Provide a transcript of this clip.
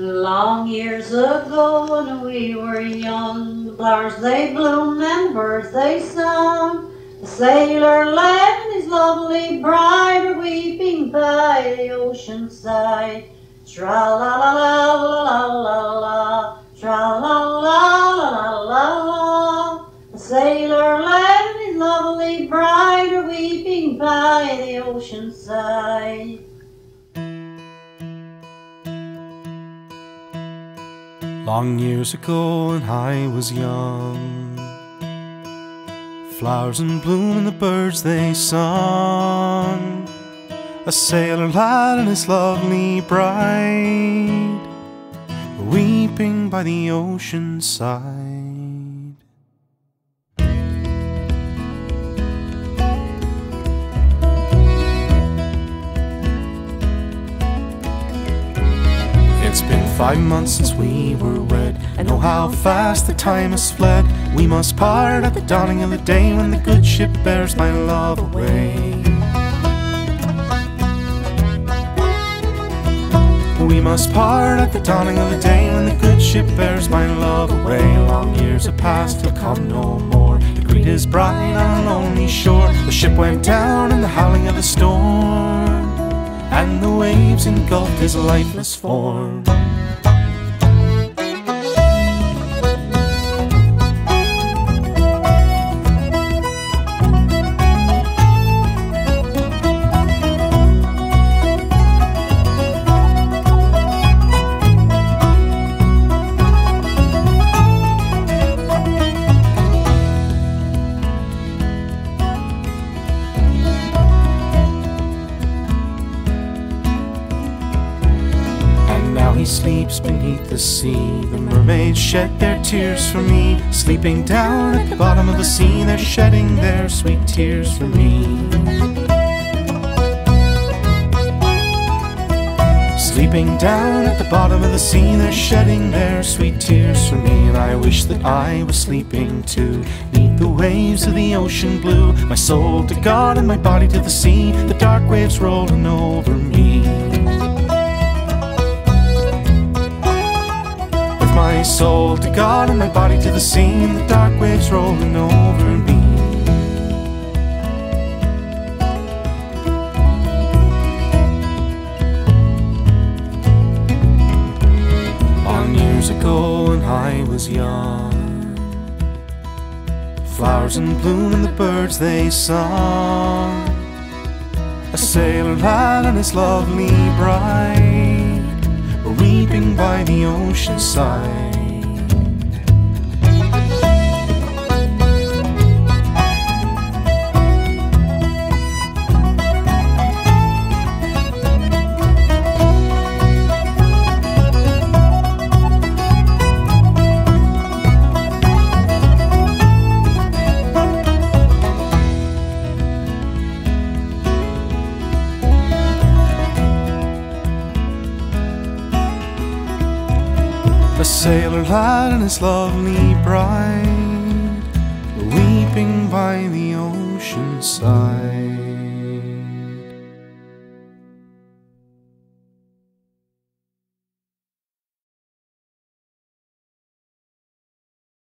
Long years ago when we were young, the flowers they bloomed and birds they sung. The sailor lad and his lovely bride weeping by the ocean side. Tra la la la la la la tra la la la la la la. The sailor lad and his lovely bride weeping by the ocean side. Long years ago when I was young Flowers in bloom and the birds they sung. A sailor lad and his lovely bride Weeping by the ocean side It's been five months since we were wed. And oh how fast the time has fled. We must part at the dawning of the day When the good ship bears my love away. We must part at the dawning of the day When the good ship bears my love away. Long years have passed, he'll come no more. To greet his bride on a lonely shore. The ship went down in the howling of the storm and the waves engulfed his lifeless form. Sleeps beneath the sea. The mermaids shed their tears for me. Sleeping down at the bottom of the sea, they're shedding their sweet tears for me. Sleeping down at the bottom of the sea, they're shedding their sweet tears for me. And I wish that I was sleeping too. Neath the waves of the ocean blue, my soul to God and my body to the sea, the dark waves rolling over me. My soul to God and my body to the sea, and the dark waves rolling over me. Long years ago when I was young, flowers in bloom and the birds they sung. A sailor lad and his lovely bride weeping by the ocean side. Sailor lad and his lovely bride